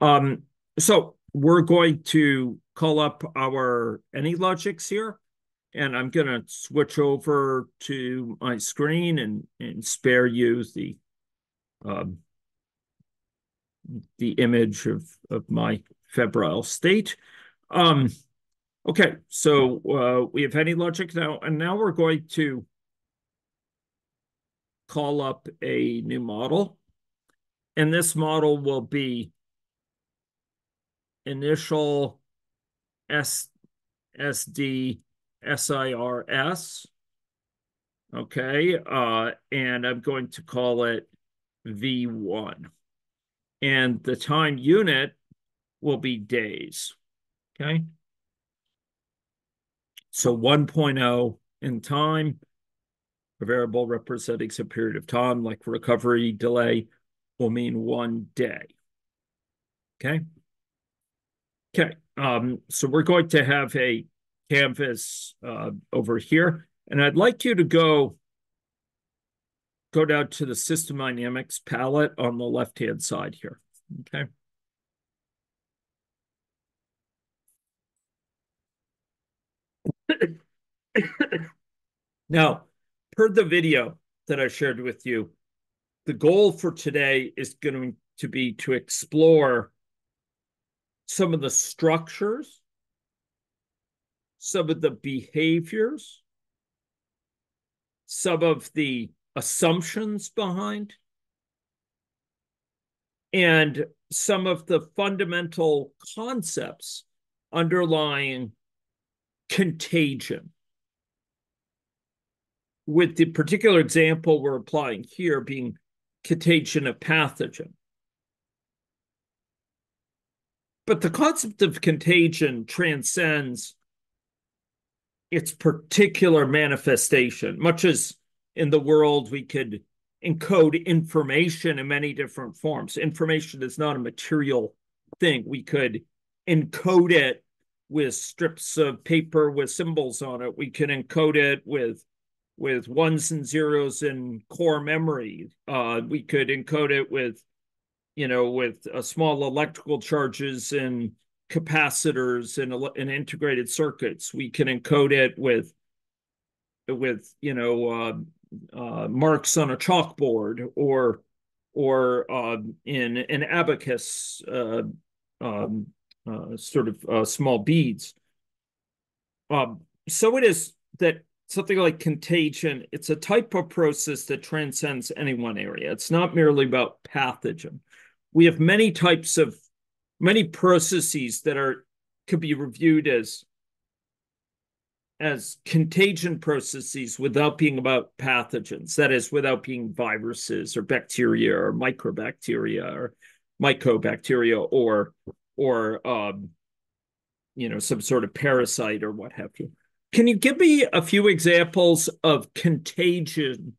Um, so we're going to call up our AnyLogics here, and I'm going to switch over to my screen and, and spare you the um, the image of, of my febrile state. Um, okay, so uh, we have AnyLogic now, and now we're going to call up a new model. And this model will be initial S, SD SIRS. Okay, uh, and I'm going to call it V1. And the time unit will be days. Okay. So 1.0 in time, a variable representing some period of time, like recovery delay, will mean one day. Okay. Okay. Um, so we're going to have a canvas uh, over here, and I'd like you to go go down to the system dynamics palette on the left-hand side here. Okay. now, per the video that I shared with you, the goal for today is going to be to explore some of the structures, some of the behaviors, some of the assumptions behind, and some of the fundamental concepts underlying contagion. With the particular example we're applying here being contagion of pathogen. But the concept of contagion transcends its particular manifestation, much as in the world we could encode information in many different forms. Information is not a material thing. We could encode it with strips of paper with symbols on it. We can encode it with with ones and zeros in core memory. Uh, we could encode it with, you know, with uh, small electrical charges and capacitors and, and integrated circuits. We can encode it with with you know uh, uh, marks on a chalkboard or or uh, in an abacus uh, um, uh, sort of uh, small beads. Um, so it is that something like contagion, it's a type of process that transcends any one area. It's not merely about pathogen. We have many types of many processes that are could be reviewed as as contagion processes without being about pathogens. That is, without being viruses or bacteria or microbacteria or mycobacteria or or um, you know some sort of parasite or what have you. Can you give me a few examples of contagion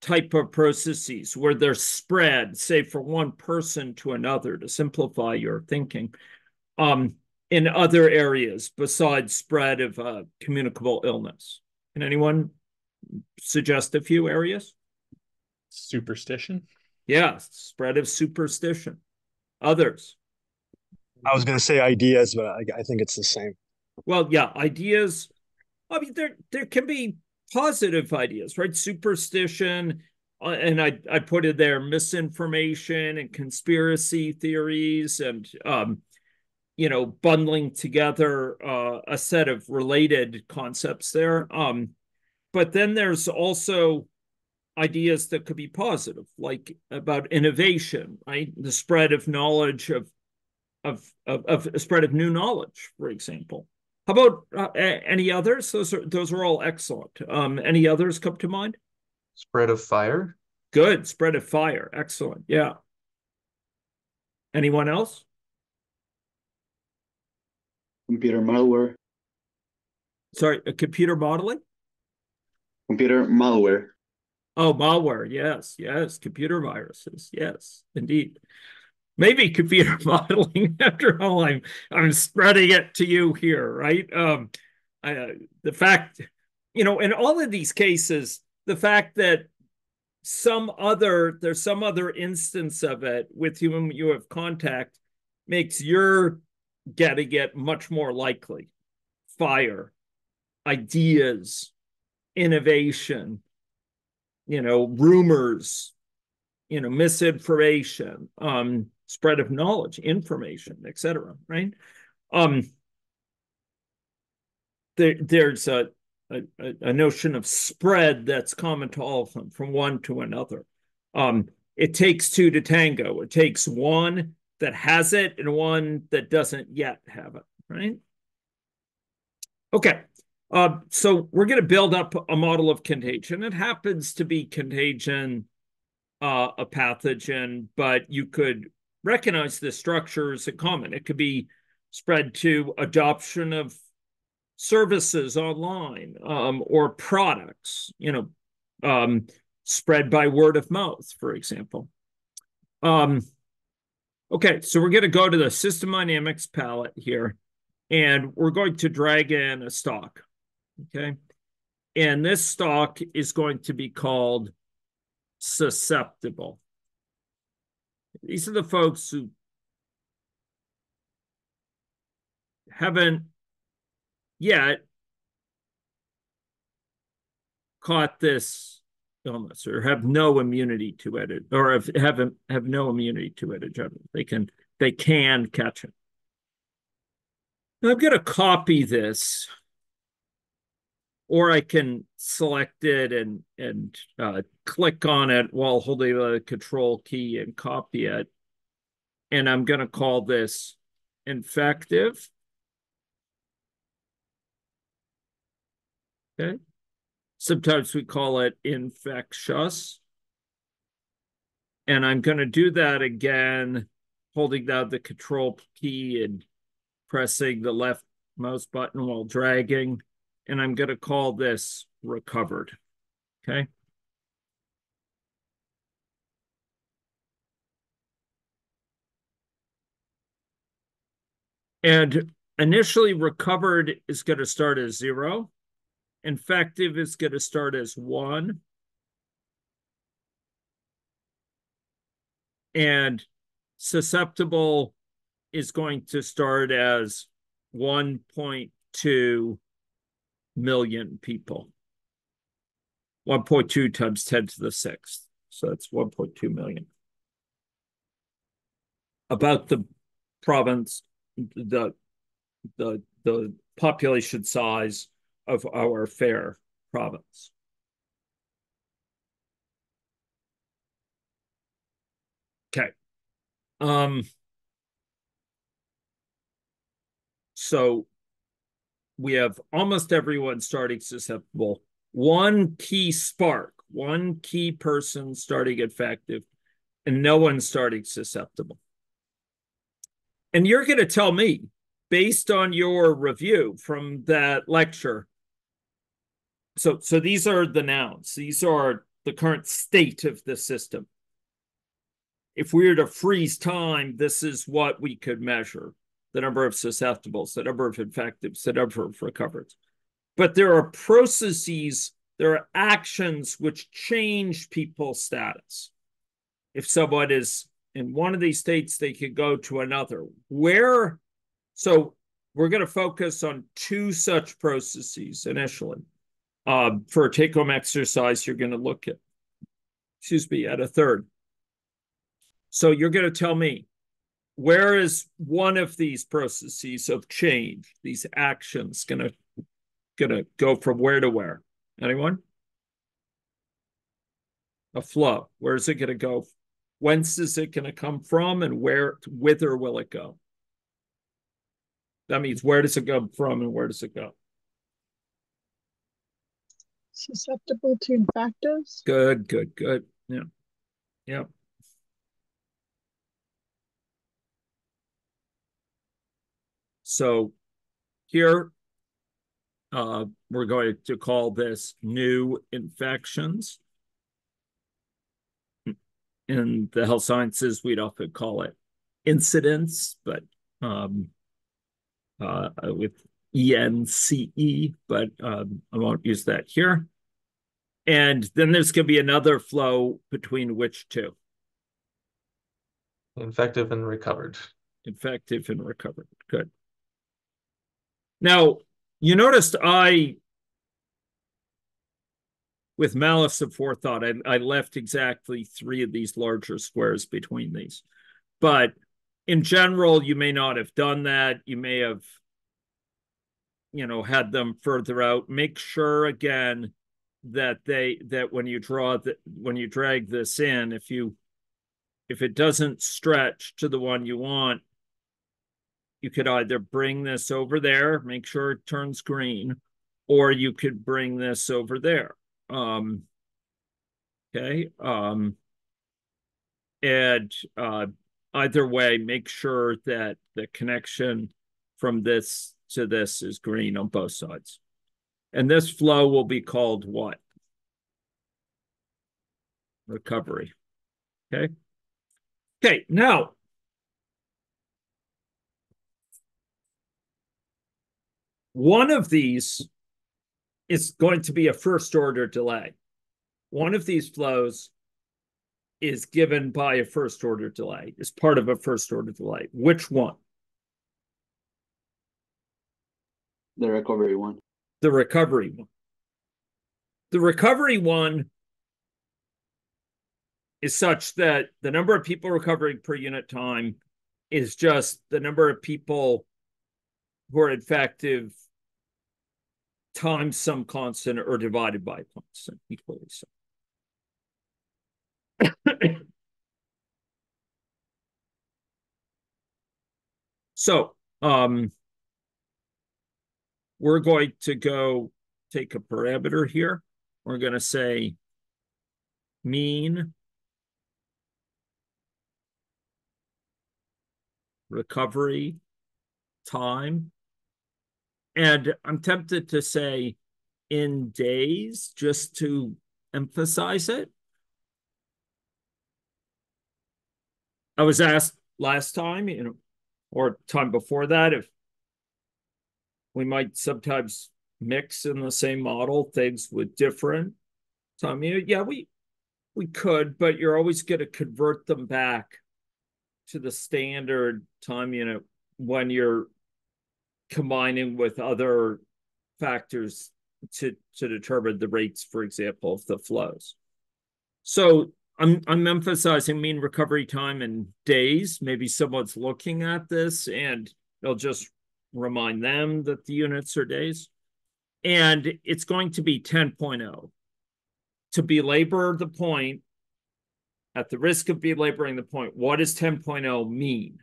type of processes where they're spread, say, from one person to another to simplify your thinking? Um, in other areas besides spread of uh, communicable illness? Can anyone suggest a few areas? Superstition. Yes, spread of superstition. Others. I was going to say ideas, but I, I, think it's the same. Well, yeah, ideas. I mean, there there can be positive ideas, right? Superstition, uh, and I I put it there misinformation and conspiracy theories and um, you know bundling together uh, a set of related concepts there. Um, but then there's also ideas that could be positive like about innovation right? The spread of knowledge of of of, of spread of new knowledge for example how about uh, any others those are those are all excellent um, any others come to mind spread of fire good spread of fire excellent yeah anyone else computer malware. Sorry, a computer modeling? Computer malware. Oh, malware. Yes, yes. Computer viruses. Yes, indeed. Maybe computer modeling. After all, I'm I'm spreading it to you here, right? Um, uh, the fact, you know, in all of these cases, the fact that some other there's some other instance of it with whom you have contact makes your getting it much more likely. Fire, ideas, innovation, you know, rumors, you know, misinformation, um, spread of knowledge, information, etc. Right? Um, there, there's a, a a notion of spread that's common to all of them, from one to another. Um, it takes two to tango. It takes one that has it and one that doesn't yet have it. Right? Okay. Uh, so we're going to build up a model of contagion. It happens to be contagion, uh, a pathogen, but you could recognize this structure as a common. It could be spread to adoption of services online um, or products, you know, um, spread by word of mouth, for example. Um, okay, so we're going to go to the system dynamics palette here, and we're going to drag in a stock. Okay. And this stock is going to be called susceptible. These are the folks who haven't yet caught this illness or have no immunity to it or have haven't have no immunity to it generally. They can they can catch it. Now I'm going to copy this or I can select it and and uh, click on it while holding the control key and copy it. And I'm going to call this infective. Okay. Sometimes we call it infectious. And I'm going to do that again, holding down the control key and pressing the left mouse button while dragging and I'm going to call this recovered. Okay. And initially recovered is going to start as zero. Infective is going to start as one. And susceptible is going to start as 1.2 million people. 1.2 times 10 to the sixth. So that's 1.2 million. About the province, the the the population size of our fair province. Okay. Um so we have almost everyone starting susceptible. One key spark, one key person starting infective, and no one starting susceptible. And you're going to tell me, based on your review from that lecture. So, so these are the nouns. These are the current state of the system. If we were to freeze time, this is what we could measure the number of susceptibles, the number of infectives, the number of recovered. But there are processes, there are actions which change people's status. If someone is in one of these states, they could go to another. Where, so we're going to focus on two such processes initially. Um, for a take home exercise, you're going to look at, excuse me, at a third. So you're going to tell me where is one of these processes of change, these actions, gonna gonna go from where to where? Anyone? A flow. Where is it gonna go? Whence is it gonna come from, and where, whither will it go? That means where does it go from, and where does it go? Susceptible to infectives. Good, good, good. Yeah, yeah. So here, uh, we're going to call this new infections. In the health sciences, we'd often call it incidence, but um, uh, with ENCE, but um, I won't use that here. And then there's going to be another flow between which two? Infective and recovered. infective and recovered. Good. Now, you noticed I, with malice of forethought, I, I left exactly three of these larger squares between these. But in general, you may not have done that. You may have, you know, had them further out. Make sure again that they that when you draw the when you drag this in, if you if it doesn't stretch to the one you want, you could either bring this over there, make sure it turns green, or you could bring this over there. Um, okay. Um, and uh, either way, make sure that the connection from this to this is green on both sides. And this flow will be called what? Recovery. Okay. Okay, now one of these is going to be a first order delay. One of these flows is given by a first order delay, is part of a first order delay. Which one? The recovery one. The recovery one. The recovery one is such that the number of people recovering per unit time is just the number of people who are infective times some constant or divided by constant equally so. so um we're going to go take a parameter here. We're going to say mean recovery time and I'm tempted to say in days just to emphasize it. I was asked last time, you know, or time before that, if we might sometimes mix in the same model things with different time. Yeah, we we could, but you're always going to convert them back to the standard time unit when you're combining with other factors to to determine the rates, for example, of the flows. So I'm I'm emphasizing mean recovery time in days. Maybe someone's looking at this and they'll just remind them that the units are days. And it's going to be 10.0. To belabor the point, at the risk of belaboring the point, what does 10.0 mean?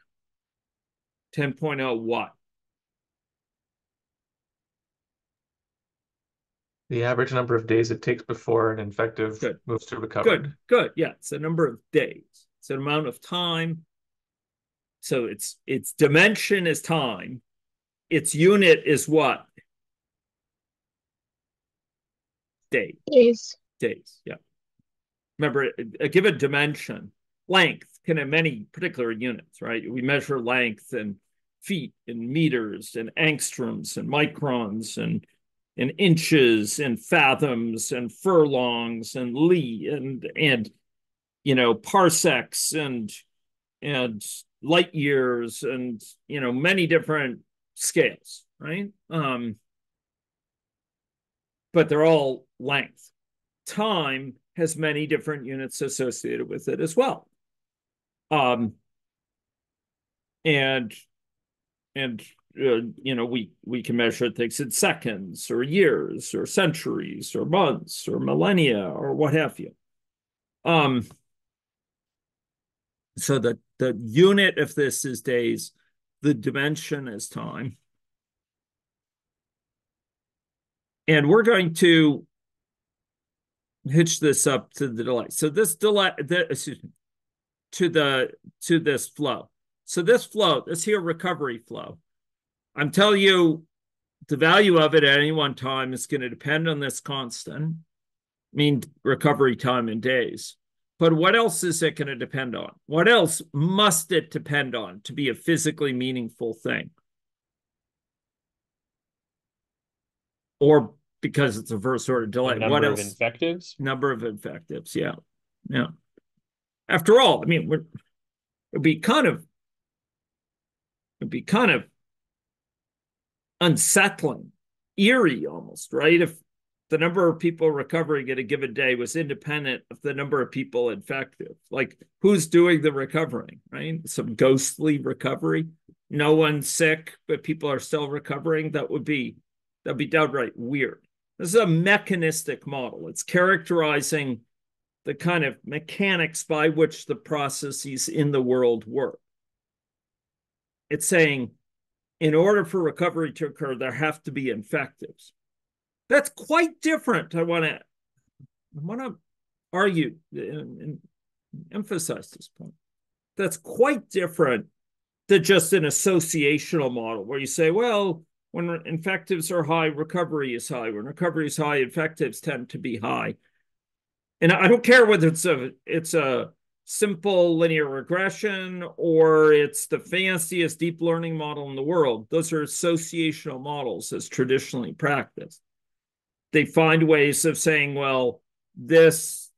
10.0 what? The average number of days it takes before an infective Good. moves to recovery. Good, good. Yeah, it's a number of days. It's an amount of time. So its its dimension is time. Its unit is what? Days. Days. Days. Yeah. Remember, uh, uh, a given dimension, length can have many particular units, right? We measure length in feet and meters and angstroms and microns and and inches and fathoms and furlongs and li and and you know parsecs and and light years and you know many different scales right? Um but they're all length. Time has many different units associated with it as well. Um and and uh, you know, we we can measure things in seconds or years or centuries or months or millennia or what have you. Um, so the the unit of this is days, the dimension is time, and we're going to hitch this up to the delay. So this delay, the, excuse me, to the to this flow. So this flow, this here recovery flow I'm telling you, the value of it at any one time is going to depend on this constant, I mean recovery time in days. But what else is it going to depend on? What else must it depend on to be a physically meaningful thing? Or because it's a first order delay. number what of else? infectives. Number of infectives. Yeah. Yeah. After all, I mean, we're, it'd be kind of It'd be kind of unsettling, eerie almost, right? If the number of people recovering in a given day was independent of the number of people infected. Like who's doing the recovering, right? Some ghostly recovery. No one's sick, but people are still recovering. That would be that'd be downright weird. This is a mechanistic model. It's characterizing the kind of mechanics by which the processes in the world work. It's saying in order for recovery to occur, there have to be infectives. That's quite different. I want to I want to argue and, and emphasize this point. That's quite different than just an associational model where you say, well, when infectives are high, recovery is high. When recovery is high, infectives tend to be high. And I don't care whether it's a it's a simple linear regression or it's the fanciest deep learning model in the world. Those are associational models as traditionally practiced they find ways of saying, well, this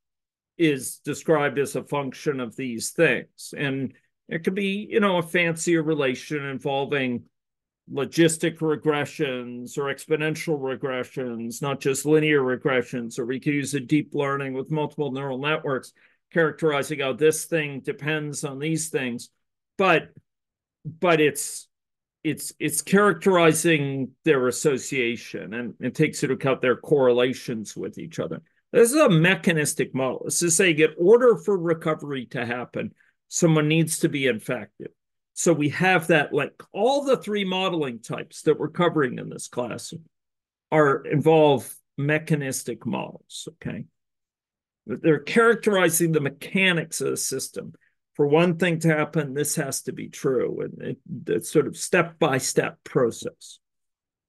is described as a function of these things. And it could be, you know, a fancier relation involving logistic regressions or exponential regressions, not just linear regressions, or we could use a deep learning with multiple neural networks characterizing how this thing depends on these things. But but it's it's it's characterizing their association and it takes into account their correlations with each other. This is a mechanistic model. It's to say, in order for recovery to happen, someone needs to be infected. So we have that link. All the three modeling types that we're covering in this class are involve mechanistic models. Okay, they're characterizing the mechanics of the system for one thing to happen, this has to be true. And it, it's sort of step by step process.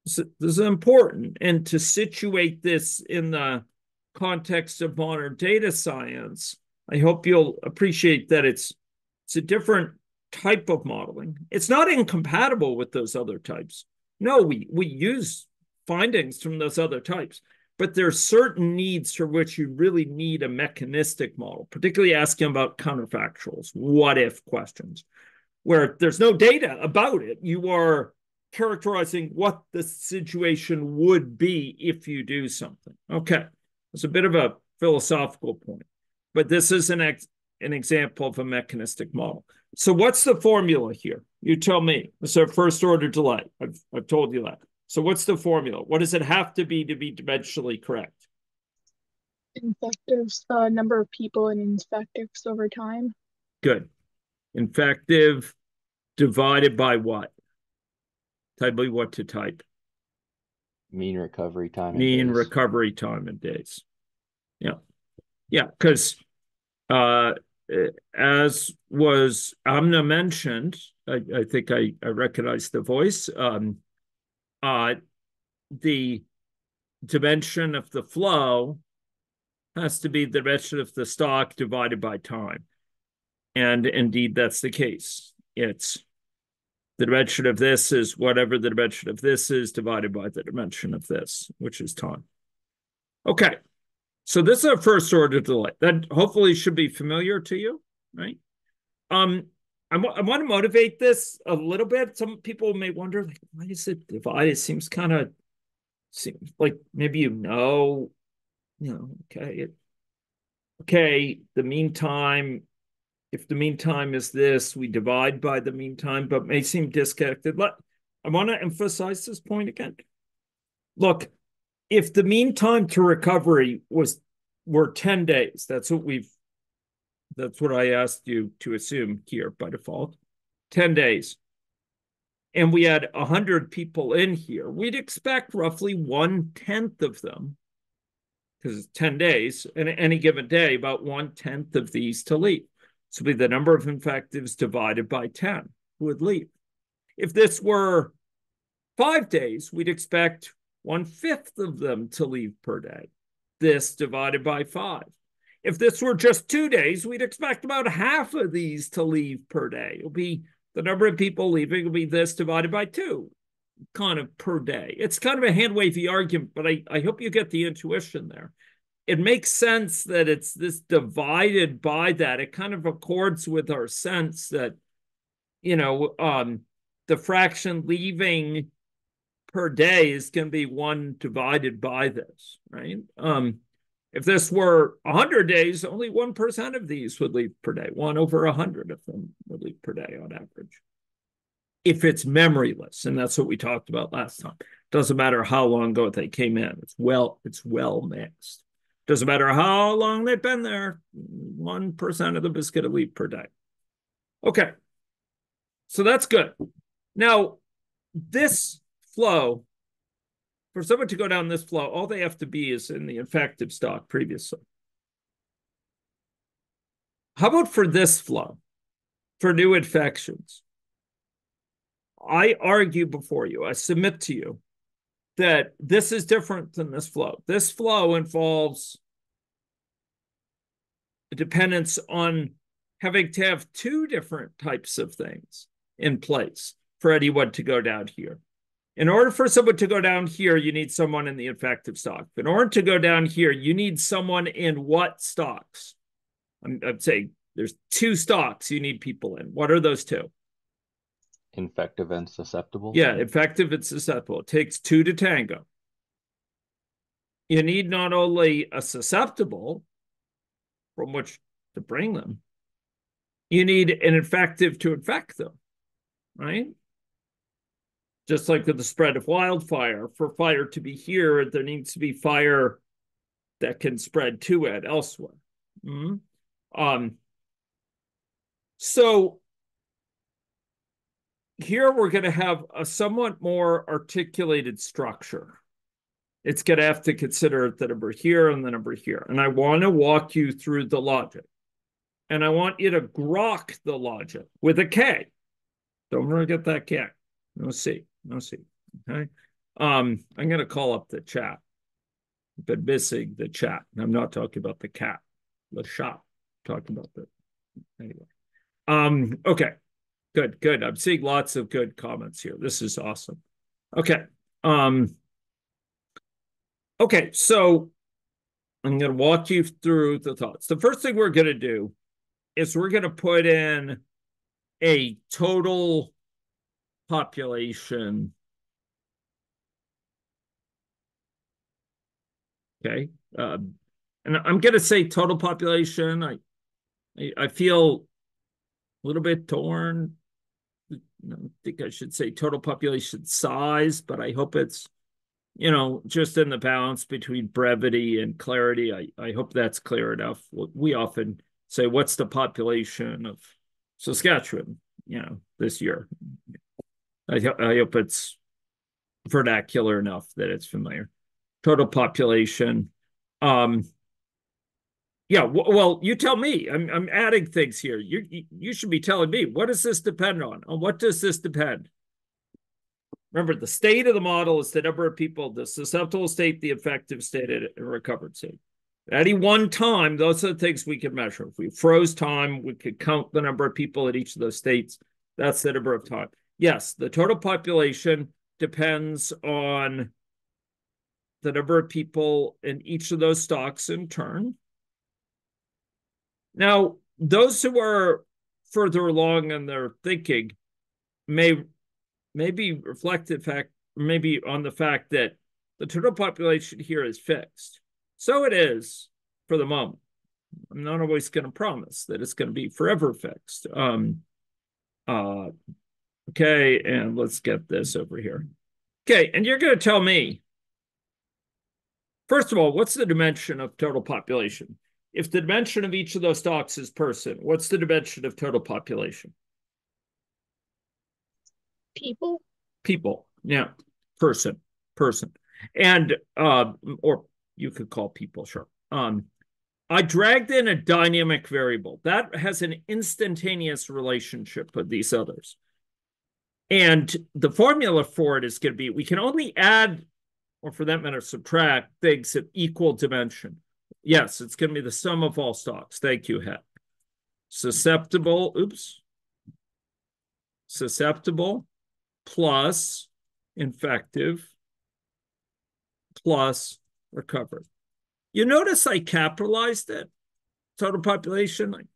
So this is important. And to situate this in the context of modern data science, I hope you'll appreciate that it's it's a different type of modeling. It's not incompatible with those other types. No, we we use findings from those other types, but there are certain needs for which you really need a mechanistic model, particularly asking about counterfactuals, what if questions, where there's no data about it. You are characterizing what the situation would be if you do something. Okay, it's a bit of a philosophical point, but this is an, ex- an example of a mechanistic model. So, what's the formula here? You tell me. Our first order delay. I've, I've told you that. So what's the formula? What does it have to be to be dimensionally correct? Infectives, the number of people in infectives over time. Good. Infective divided by what? Type me what to type. Mean recovery time. Mean recovery time in days. Yeah. Yeah, because uh as was Amna mentioned, I, I think I, I recognize the voice. Um, uh, the dimension of the flow has to be the dimension of the stock divided by time. And indeed, that's the case. It's the dimension of this is whatever the dimension of this is divided by the dimension of this, which is time. Okay. So this is a first order delay. That hopefully should be familiar to you, right? Um, I, I want to motivate this a little bit. Some people may wonder, like, why is it divided? It seems kind of seems like maybe you know, you know, okay, it, okay, the meantime, if the meantime is this, we divide by the meantime, but may seem disconnected. Let I want to emphasize this point again. Look, if the meantime to recovery was were 10 days, that's what we've that's what I asked you to assume here by default. 10 days. And we had 100 people in here. We'd expect roughly one tenth of them, because it's 10 days, and any given day, about one tenth of these to leave. So be the number of infectives divided by 10 who would leave. If this were five days, we'd expect one fifth of them to leave per day. This divided by five. If this were just two days, we'd expect about half of these to leave per day. It'll be the number of people leaving will be this divided by two, kind of per day. It's kind of a hand wavy argument, but I, I hope you get the intuition there. It makes sense that it's this divided by that. It kind of accords with our sense that, you know, um, the fraction leaving per day is going to be one divided by this, right? Um, if this were 100 days, only 1% of these would leave per day. One over 100 of them would leave per day on average. If it's memoryless, and that's what we talked about last time. Doesn't matter how long ago they came in. It's well, it's well mixed. Doesn't matter how long they've been there. 1% of them is going to leave per day. Okay. So that's good. Now, this flow, for someone to go down this flow, all they have to be is in the infective stock previously. How about for this flow, for new infections? I argue before you, I submit to you that this is different than this flow. This flow involves a dependence on having to have two different types of things in place for anyone to go down here. In order for someone to go down here, you need someone in the infective stock. In order to go down here, you need someone in what stocks? I'm, I'm saying there's two stocks you need people in. What are those two? Infective and susceptible. Yeah, infective and susceptible. It takes two to tango. You need not only a susceptible from which to bring them, you need an infective to infect them, right? Just like with the spread of wildfire, for fire to be here, there needs to be fire that can spread to it elsewhere. Mm-hmm. Um, so here we're going to have a somewhat more articulated structure. It's going to have to consider the number here and the number here. And I want to walk you through the logic. And I want you to grok the logic with a K. Don't forget that K. No C. No see. Okay. Um, I'm going to call up the chat. Been missing the chat. I'm not talking about the cat, the shop. I'm talking about the anyway. Um, okay. Good, good. I'm seeing lots of good comments here. This is awesome. Okay. Um, okay, so I'm going to walk you through the thoughts. The first thing we're going to do is we're going to put in a total population. Okay. Um, and I'm going to say total population. I, I, I feel a little bit torn I think I should say total population size, but I hope it's, you know, just in the balance between brevity and clarity. I, I hope that's clear enough. We often say, what's the population of Saskatchewan, you know, this year? I, I hope it's vernacular enough that it's familiar. Total population. Um, yeah, well, you tell me. I'm I'm adding things here. You you should be telling me what does this depend on? On what does this depend? Remember, the state of the model is the number of people, the susceptible state, the infective state, and recovered state. At any one time, those are the things we can measure. If we froze time, we could count the number of people at each of those states. That's the number of time. Yes, the total population depends on the number of people in each of those stocks in turn. Now, those who are further along in their thinking may maybe reflect the fact, maybe on the fact that the total population here is fixed. So it is for the moment. I'm not always going to promise that it's going to be forever fixed. Um, uh, okay, and let's get this over here. Okay, and you're going to tell me, first of all, what's the dimension of total population? If the dimension of each of those stocks is person, what's the dimension of total population? People. People. Yeah. Person. Person. And uh, or you could call people, sure. Um, I dragged in a dynamic variable that has an instantaneous relationship with these others. And the formula for it is going to be we can only add, or for that matter, subtract things of equal dimension. Yes, it's going to be the sum of all stocks. Thank you, Het. Susceptible, oops. Susceptible plus infective plus recovered. You notice I capitalized it, total population.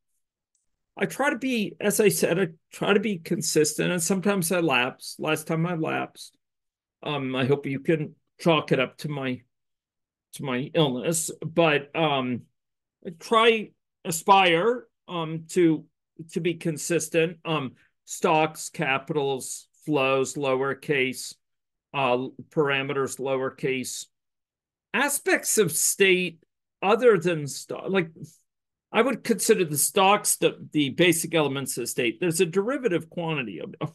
I try to be, as I said, I try to be consistent, and sometimes I lapse. Last time I lapsed. Um, I hope you can chalk it up to my to my illness, but um, I try aspire um to to be consistent. Um, stocks, capitals, flows, lowercase, uh, parameters, lowercase, aspects of state other than stock, like I would consider the stocks the, the basic elements of state. There's a derivative quantity, of,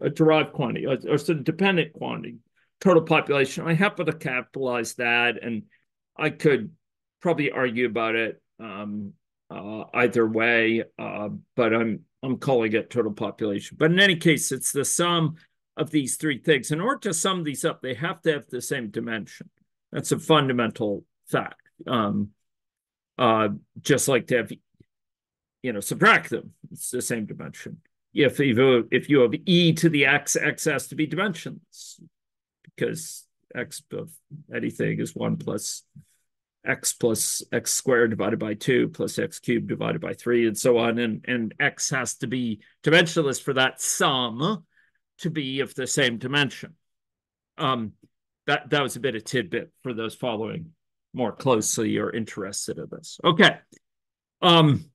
a derived quantity, or, or sort of dependent quantity, total population. I happen to capitalize that, and I could probably argue about it um, uh, either way, uh, but I'm I'm calling it total population. But in any case, it's the sum of these three things. In order to sum these up, they have to have the same dimension. That's a fundamental fact. Um, uh, just like to have, you know, subtract them. It's the same dimension. If you if you have e to the x, x has to be dimensions because x of anything is one plus x plus x squared divided by 2 plus x cubed divided by 3 and so on and and x has to be dimensionless for that sum to be of the same dimension um that that was a bit of tidbit for those following more closely or interested in this. Okay. Um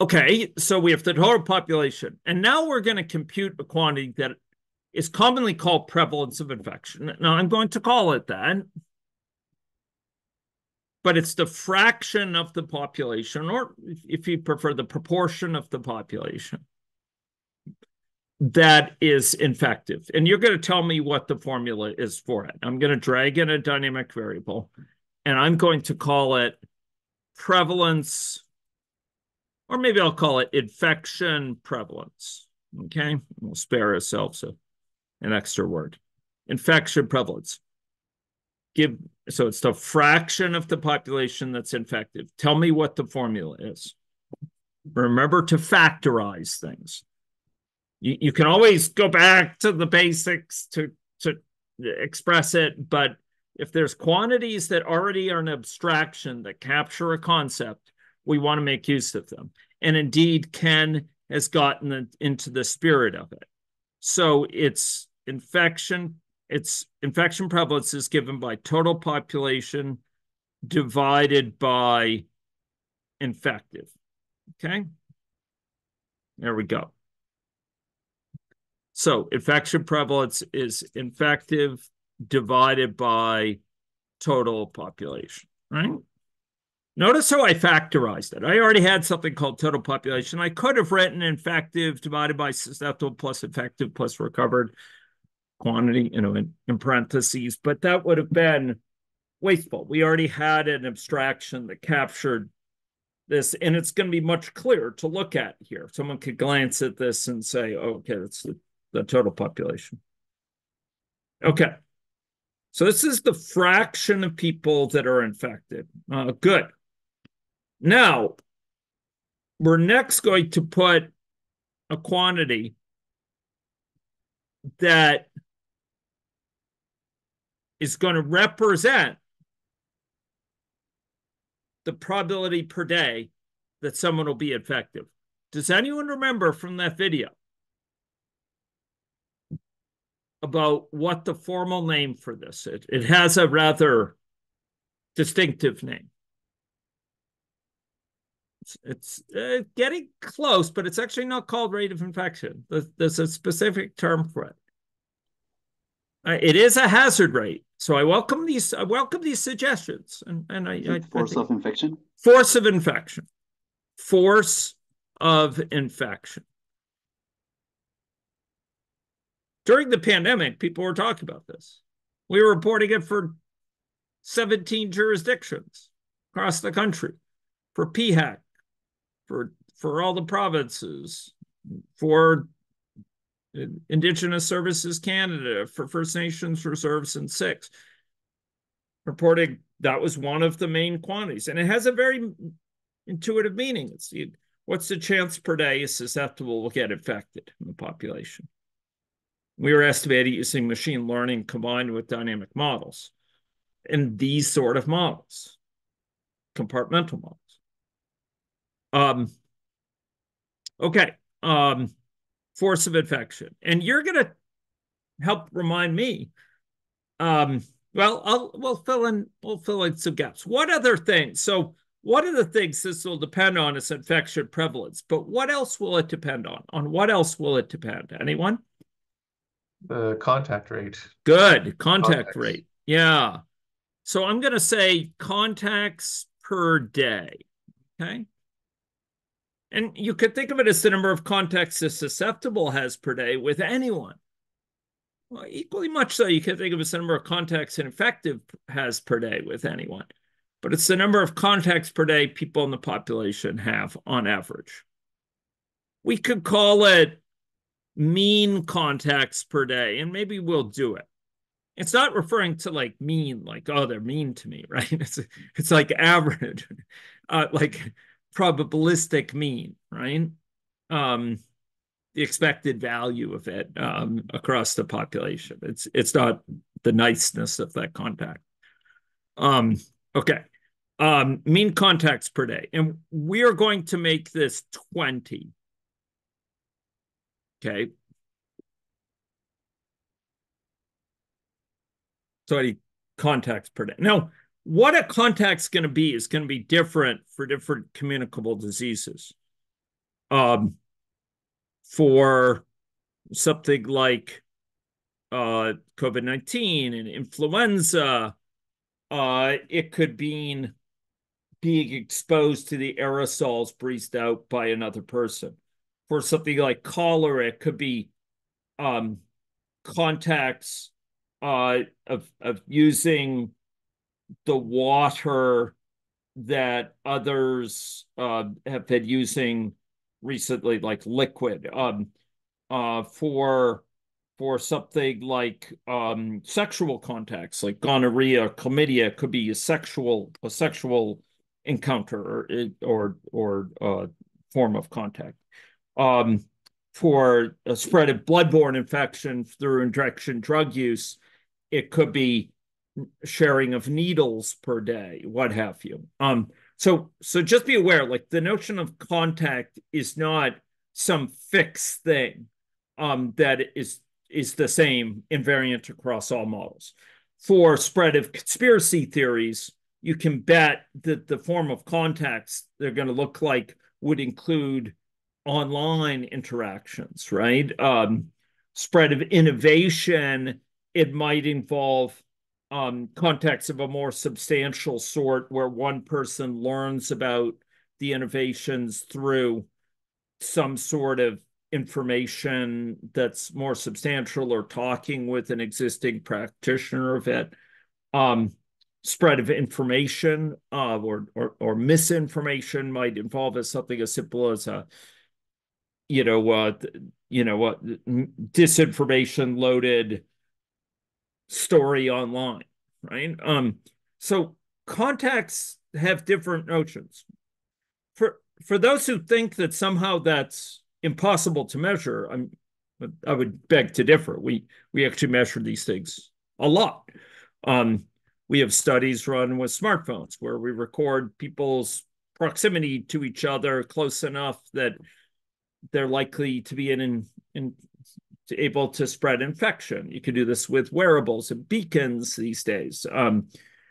okay so we have the total population and now we're going to compute a quantity that is commonly called prevalence of infection. Now i'm going to call it that but it's the fraction of the population, or if you prefer, the proportion of the population that is infective. And you're going to tell me what the formula is for it. I'm going to drag in a dynamic variable, and I'm going to call it prevalence, or maybe I'll call it infection prevalence. Okay, we'll spare ourselves a, an extra word. Infection prevalence give so it's the fraction of the population that's infected. Tell me what the formula is. Remember to factorize things. You, you can always go back to the basics to, to express it, but if there's quantities that already are an abstraction that capture a concept, we want to make use of them. And indeed, Ken has gotten into the spirit of it. So it's infection its infection prevalence is given by total population divided by infective. Okay. There we go. So infection prevalence is infective divided by total population, right? Notice how I factorized it. I already had something called total population. I could have written infective divided by susceptible plus infective plus recovered quantity, you know, in, in parentheses, but that would have been wasteful. We already had an abstraction that captured this, and it's going to be much clearer to look at here. Someone could glance at this and say, oh, okay, that's the, the total population. Okay. So this is the fraction of people that are infected. Uh, good. Now, we're next going to put a quantity that is going to represent the probability per day that someone will be infected. Does anyone remember from that video about what the formal name for this is? It has a rather distinctive name. It's, it's uh, getting close, but it's actually not called rate of infection. There's, there's a specific term for it. Uh, it is a hazard rate, so I welcome these. I welcome these suggestions, and and I, I force I of infection. Force of infection. Force of infection. During the pandemic, people were talking about this. We were reporting it for 17 jurisdictions across the country, for PHAC, for for all the provinces, for Indigenous Services Canada, for First Nations Reserves and six. Reporting that was one of the main quantities. And it has a very intuitive meaning. It's what's the chance per day is susceptible will get infected in the population. We were estimating using machine learning combined with dynamic models and these sort of models, compartmental models. Um, okay. Um, force of infection, and you're gonna help remind me. Um, well, I'll we'll fill in we'll fill in some gaps. What other things? So one of the things this will depend on is infection prevalence, but what else will it depend on? On what else will it depend? Anyone? The contact rate. Good. Contact Contacts. rate. Yeah. So I'm going to say contacts per day. Okay. And you could think of it as the number of contacts a susceptible has per day with anyone. Well, equally much so, you can think of it as the number of contacts an infective has per day with anyone. But it's the number of contacts per day people in the population have on average. We could call it mean contacts per day, and maybe we'll do it. It's not referring to like mean, like, oh, they're mean to me, right? It's it's like average, uh, like probabilistic mean, right? Um, the expected value of it um, across the population. It's it's not the niceness of that contact. Um, okay. Um, mean contacts per day. And we are going to make this 20. Okay. 20 contacts per day. Now, what a contact's going to be is going to be different for different communicable diseases. Um, for something like uh, COVID 19 and influenza, uh, it could mean being exposed to the aerosols breathed out by another person. For something like cholera, it could be um, contacts uh, of of using the water that others uh, have been using recently, like liquid, um, uh, for for something like um, sexual contacts, like gonorrhea, chlamydia, could be a sexual a sexual encounter or or, or uh, form of contact. Um, for a spread of bloodborne infection through injection drug use, it could be sharing of needles per day, what have you. Um, so so just be aware, like the notion of contact is not some fixed thing um, that is is the same invariant across all models. For spread of conspiracy theories, you can bet that the form of contacts they're going to look like would include online interactions, right? Um, spread of innovation, it might involve um, contexts of a more substantial sort where one person learns about the innovations through some sort of information that's more substantial or talking with an existing practitioner of it. Um, spread of information uh, or, or or misinformation might involve as something as simple as a you know uh, you know what uh, disinformation loaded story online, right? Um, so contacts have different notions. For for those who think that somehow that's impossible to measure, I'm I would beg to differ. We we actually measure these things a lot. Um, we have studies run with smartphones where we record people's proximity to each other close enough that they're likely to be in, in, in able to spread infection. You could do this with wearables and beacons these days. Um,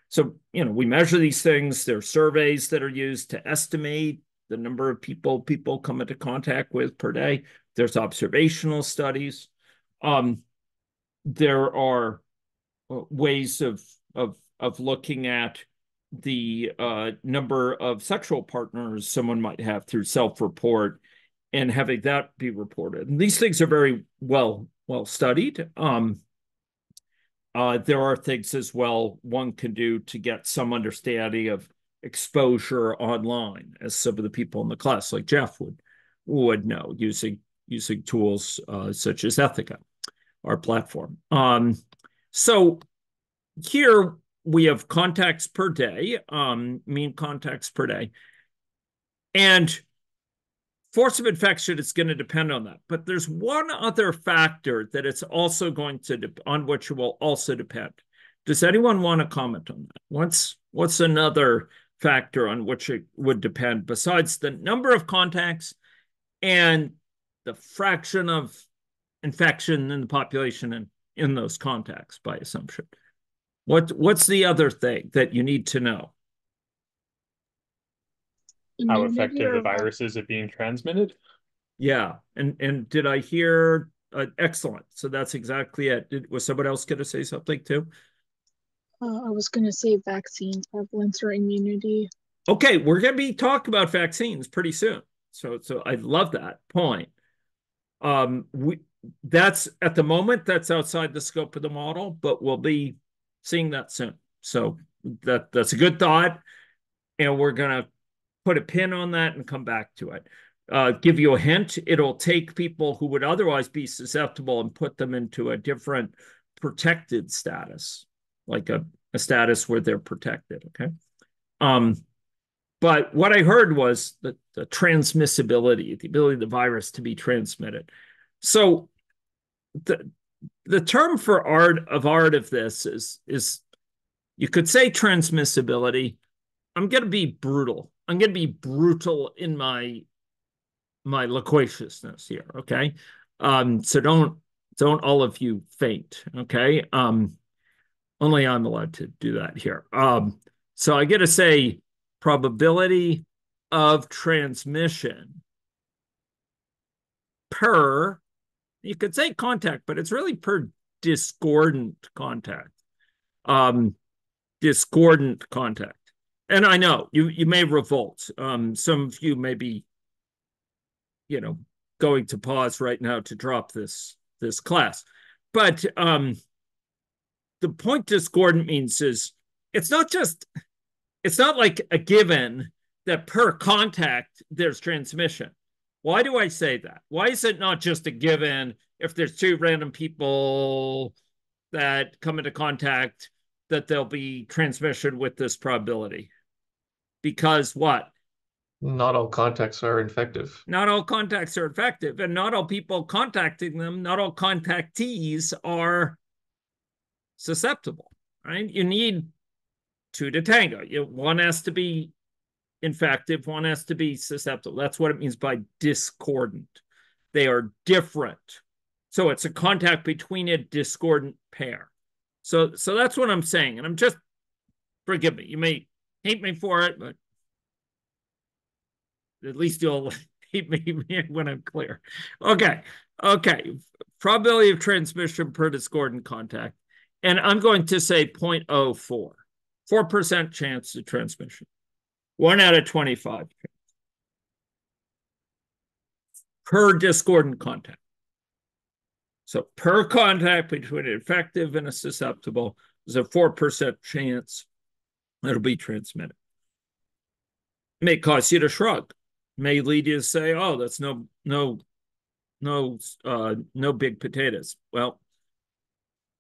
so, you know, we measure these things. There are surveys that are used to estimate the number of people people come into contact with per day. There's observational studies. Um, there are uh, ways of of of looking at the uh, number of sexual partners someone might have through self-report and having that be reported. And these things are very well well studied. Um, uh, there are things as well one can do to get some understanding of exposure online, as some of the people in the class, like Jeff, would would know using using tools uh, such as Ethica, our platform. Um, so here we have contacts per day, um, mean contacts per day, and force of infection is going to depend on that. But there's one other factor that it's also going to de- on which it will also depend. Does anyone want to comment on that? What's what's another factor on which it would depend besides the number of contacts and the fraction of infection in the population and in those contacts by assumption. What what's the other thing that you need to know? How effective the virus is at being transmitted? Yeah, and and did I hear uh, excellent? So that's exactly it. Did, was someone else going to say something too? Uh, I was gonna say vaccine prevalence or immunity. Okay, we're going to be talking about vaccines pretty soon. So so I love that point. Um, we that's at the moment that's outside the scope of the model, but we'll be seeing that soon. So that that's a good thought, and we're gonna put a pin on that and come back to it. Uh, give you a hint, it'll take people who would otherwise be susceptible and put them into a different protected status, like a, a status where they're protected. Okay. Um, but what I heard was the, the transmissibility, the ability of the virus to be transmitted. So the the term for art of art of this is is you could say transmissibility. I'm going to be brutal. I'm going to be brutal in my my loquaciousness here. Okay, um, so don't don't all of you faint. Okay, um, only I'm allowed to do that here. Um, so I get to say probability of transmission per you could say contact, but it's really per discordant contact. Um, discordant contact. And I know you you may revolt. Um, some of you may be, you know, going to pause right now to drop this this class. But um the point discordant means is it's not just it's not like a given that per contact there's transmission. Why do I say that? Why is it not just a given if there's two random people that come into contact that there'll be transmission with this probability? Because what? Not all contacts are infective. Not all contacts are effective, and not all people contacting them, not all contactees are susceptible, right? You need two to tango. You, one has to be infective, one has to be susceptible. That's what it means by discordant. They are different. So it's a contact between a discordant pair. So so that's what I'm saying. And I'm just forgive me. You may hate me for it, but at least you'll hate me when I'm clear. Okay. Okay. Probability of transmission per discordant contact. And I'm going to say 0.04. 4% chance of transmission. One out of 25 per discordant contact. So per contact between an infective and a susceptible, there's a 4% chance it'll be transmitted. May cause you to shrug. May lead you to say, oh, that's no, no, no, uh, no big potatoes. Well,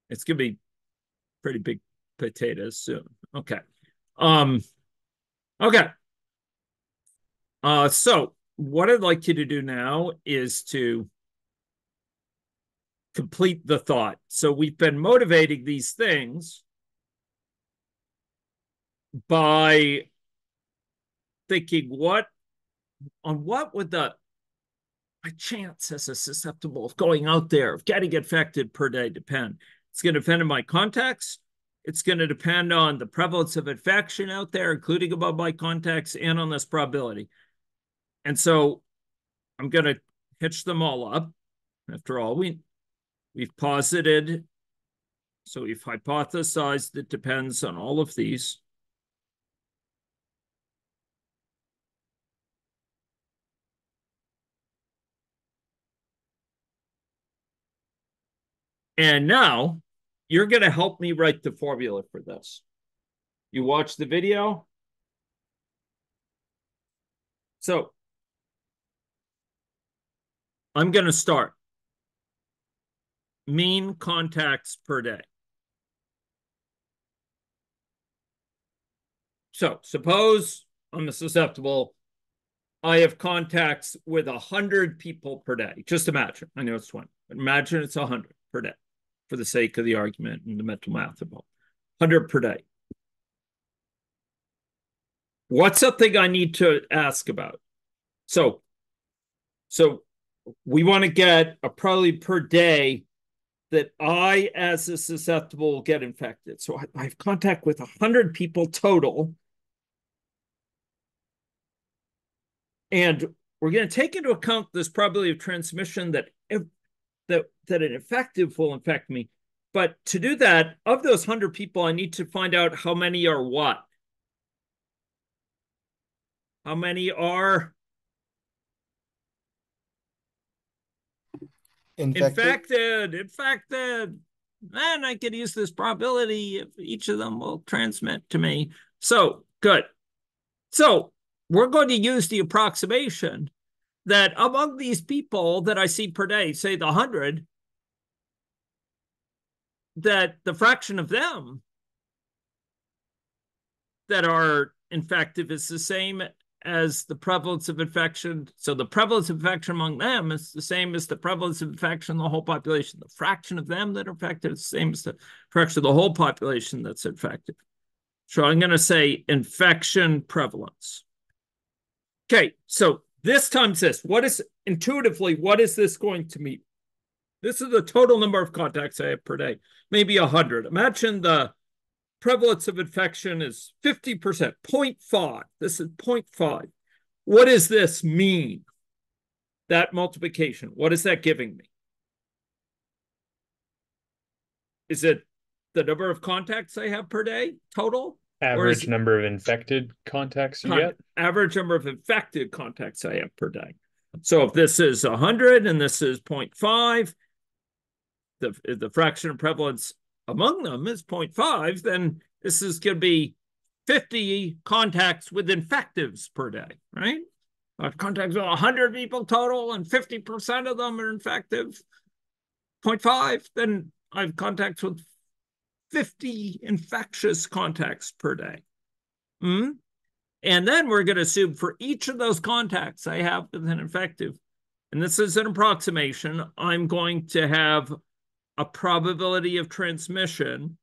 it's gonna be pretty big potatoes soon. Okay. Um, okay. Uh, so what I'd like you to do now is to complete the thought. So we've been motivating these things by thinking what on what would the my chance as a susceptible of going out there of getting infected per day depend it's going to depend on my contacts it's going to depend on the prevalence of infection out there including above my contacts and on this probability. And so i'm going to hitch them all up. After all we we've posited so we've hypothesized it depends on all of these And now you're going to help me write the formula for this. You watch the video. So I'm going to start. Mean contacts per day. So suppose I'm a susceptible. I have contacts with a hundred people per day. Just imagine. I know it's 20, but imagine it's a hundred per day for the sake of the argument and the mental math involved. 100 per day. what's something I need to ask about? So, so we want to get a probably per day that I, as a susceptible, get infected. So I, I have contact with 100 people total. And we're going to take into account this probability of transmission that that that an infective will infect me. But to do that, of those 100 people, I need to find out how many are what? How many are Infected. infected? Infected. And I could use this probability if each of them will transmit to me. So good. So we're going to use the approximation that among these people that I see per day, say the 100, that the fraction of them that are infective is the same as the prevalence of infection. So the prevalence of infection among them is the same as the prevalence of infection in the whole population. The fraction of them that are infected is the same as the fraction of the whole population that's infected. So I'm going to say infection prevalence. Okay, so this times this. What is intuitively, what is this going to mean? This is the total number of contacts I have per day, maybe 100. Imagine the prevalence of infection is 50%, 0.5. This is 0.5. What does this mean? That multiplication, what is that giving me? Is it the number of contacts I have per day total? Average number of infected contacts you Con- get. average number of infected contacts I have per day. So if this is 100 and this is 0.5, the, the fraction of prevalence among them is 0.5, then this is going to be 50 contacts with infectives per day, right? Have contacts with 100 people total and 50% of them are infective. 0.5, then I have contacts with 50 infectious contacts per day. Hmm? And then we're going to assume for each of those contacts I have with an infective, and this is an approximation, I'm going to have a probability of transmission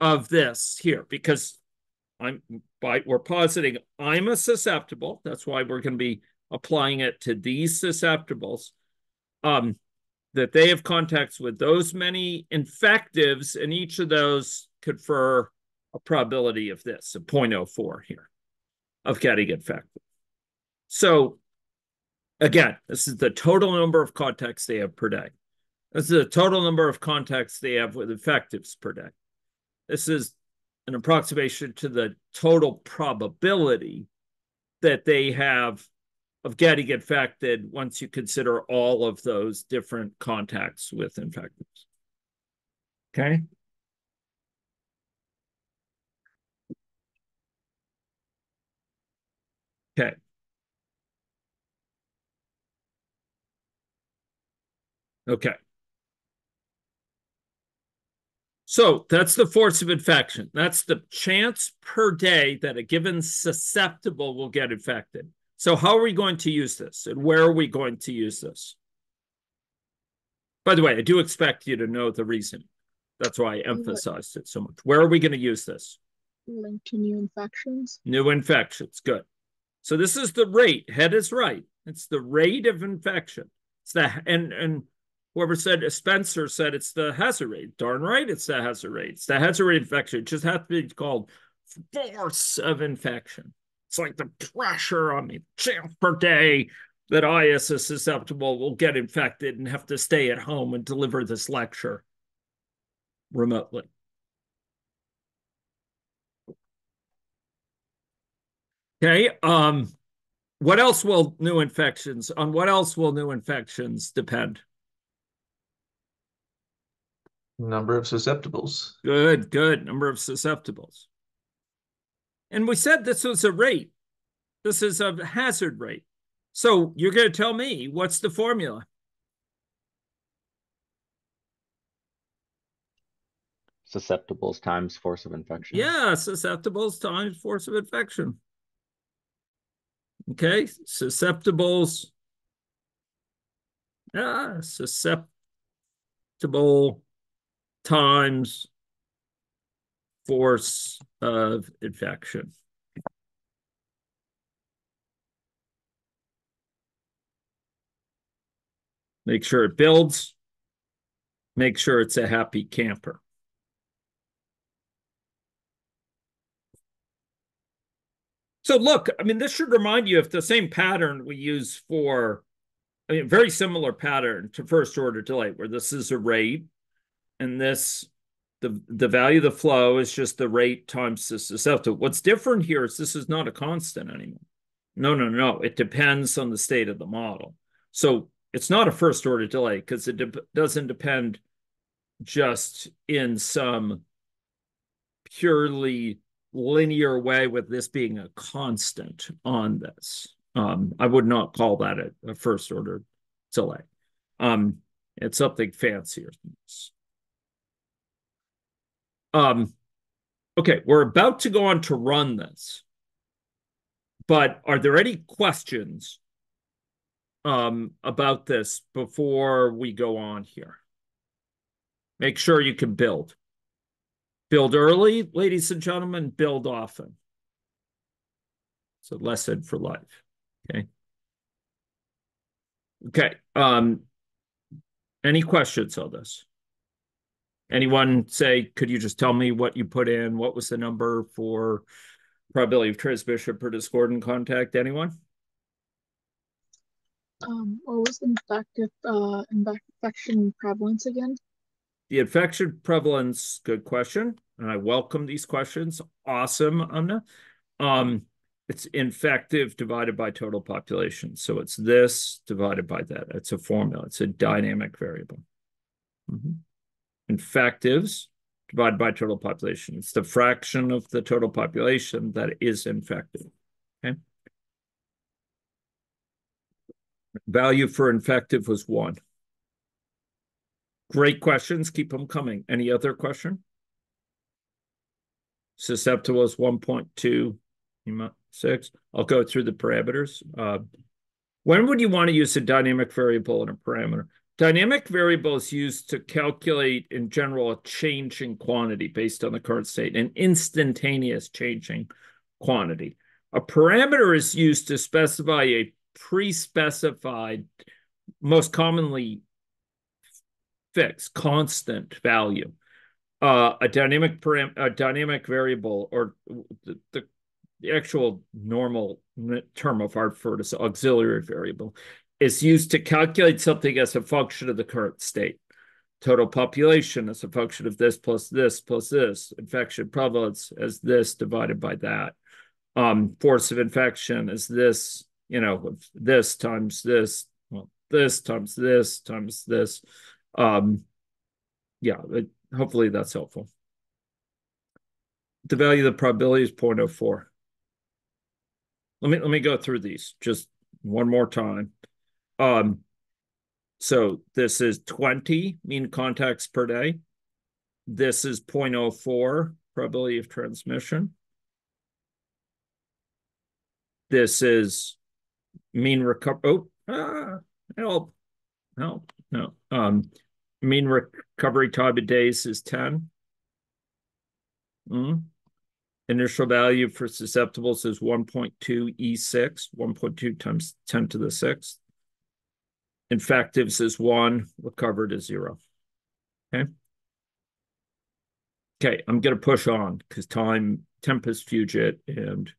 of this here because I'm by we're positing I'm a susceptible. That's why we're going to be applying it to these susceptibles. Um, that they have contacts with those many infectives, and each of those confer a probability of this, a 0.04 here, of getting infected. So again, this is the total number of contacts they have per day. This is the total number of contacts they have with infectives per day. This is an approximation to the total probability that they have of getting infected once you consider all of those different contacts with infectives. Okay. Okay. Okay. So that's the force of infection. That's the chance per day that a given susceptible will get infected. So how are we going to use this? And where are we going to use this? By the way, I do expect you to know the reason. That's why I emphasized it so much. Where are we going to use this? Linked to new infections. New infections. Good. So this is the rate. Head is right. It's the rate of infection. It's the and and whoever said Spencer said it's the hazard rate. Darn right, it's the hazard rate. It's the hazard rate infection. It just has to be called force of infection. It's like the pressure on the chance per day that I, as a susceptible, will get infected and have to stay at home and deliver this lecture remotely. Okay. Um, what else will new infections on what else will new infections depend? Number of susceptibles. Good, good. Number of susceptibles. And we said this was a rate. This is a hazard rate. So you're going to tell me what's the formula? Susceptibles times force of infection. Yeah, susceptibles times force of infection. Okay, susceptibles. Yeah, susceptible times force of infection. Make sure it builds. Make sure it's a happy camper. So look, I mean, this should remind you of the same pattern we use for, I mean, very similar pattern to first order delay, where this is a rate and this the the value of the flow is just the rate times the susceptible. What's different here is this is not a constant anymore. No, no, no. It depends on the state of the model. So it's not a first order delay because it de doesn't depend just in some purely linear way with this being a constant on this. Um, I would not call that a, a first order delay. Um, it's something fancier. Um, okay, we're about to go on to run this. But are there any questions um, about this before we go on here? Make sure you can build. Build early, ladies and gentlemen, build often. It's a lesson for life. Okay. Okay. Um, any questions on this? Anyone say, could you just tell me what you put in? What was the number for probability of transmission per discordant contact? Anyone? Um, what was the infective, uh, infection prevalence again? The infection prevalence, good question. And I welcome these questions. Awesome, Amna. Um, it's infective divided by total population. So it's this divided by that. It's a formula. It's a dynamic variable. Mm -hmm. Infectives divided by total population. It's the fraction of the total population that is infected. Okay. Value for infective was one. Great questions. Keep them coming. Any other question? Susceptible is 1.26. I'll go through the parameters. Uh, when would you want to use a dynamic variable in a parameter? Dynamic variable is used to calculate, in general, a change in quantity based on the current state, an instantaneous changing quantity. A parameter is used to specify a pre-specified, most commonly fixed, constant value. Uh, a dynamic param a dynamic variable, or the, the, actual normal term of Hartford is auxiliary variable, is used to calculate something as a function of the current state. Total population as a function of this plus this plus this. Infection prevalence as this divided by that. Um, force of infection is this, you know, this times this, well, this times this times this. Um, yeah, it, hopefully that's helpful. The value of the probability is 0.04. Let me let me go through these just one more time. Um, so this is 20 mean contacts per day. This is 0.04 probability of transmission. This is mean recover. Oh, ah, help, help, no. Um, mean recovery time of days is 10. Mm. Initial value for susceptibles is 1.2 E6, 1.2 times 10 to the sixth. Infectives is one, recovered is zero. Okay. Okay, I'm going to push on because time, tempest fugit, and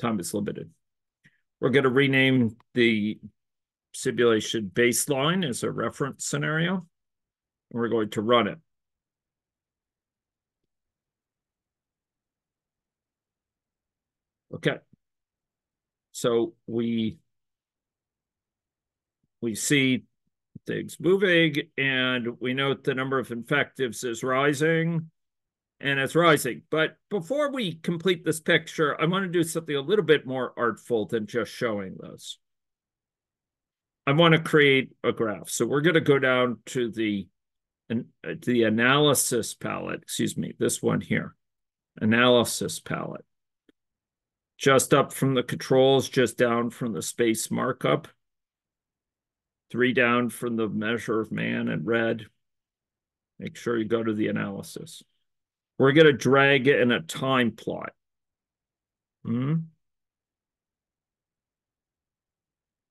time is limited. We're going to rename the simulation baseline as a reference scenario. And we're going to run it. Okay. So we we see things moving and we note the number of infectives is rising and it's rising. But before we complete this picture, I want to do something a little bit more artful than just showing those. I want to create a graph. So we're going to go down to the, the analysis palette, excuse me, this one here, analysis palette. Just up from the controls, just down from the space markup three down from the measure of man in red. Make sure you go to the analysis. We're going to drag it in a time plot. Hmm?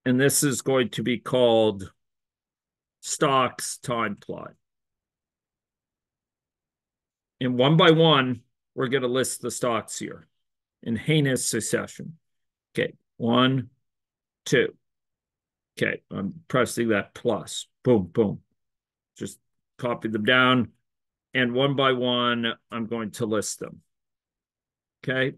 And this is going to be called stocks time plot. And one by one, we're going to list the stocks here in heinous succession. Okay, one, two. Okay, I'm pressing that plus. Boom, boom. Just copy them down. And one by one, I'm going to list them. Okay.